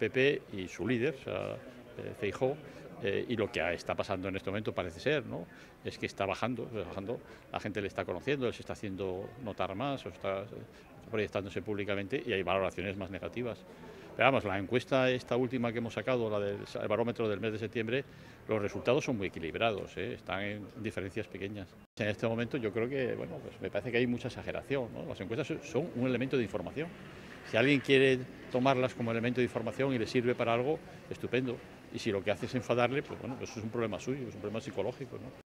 PP y su líder, o sea, eh, Feijóo, eh, y lo que está pasando en este momento parece ser, ¿no? Es que está bajando, bajando, la gente le está conociendo, él se está haciendo notar más, o está, proyectándose públicamente y hay valoraciones más negativas. Pero vamos, la encuesta esta última que hemos sacado, la del barómetro del mes de septiembre, los resultados son muy equilibrados, ¿eh? están en diferencias pequeñas. En este momento yo creo que, bueno, pues me parece que hay mucha exageración, ¿no? Las encuestas son un elemento de información. Si alguien quiere tomarlas como elemento de información y le sirve para algo, estupendo. Y si lo que hace es enfadarle, pues bueno, eso es un problema suyo, es un problema psicológico. ¿no?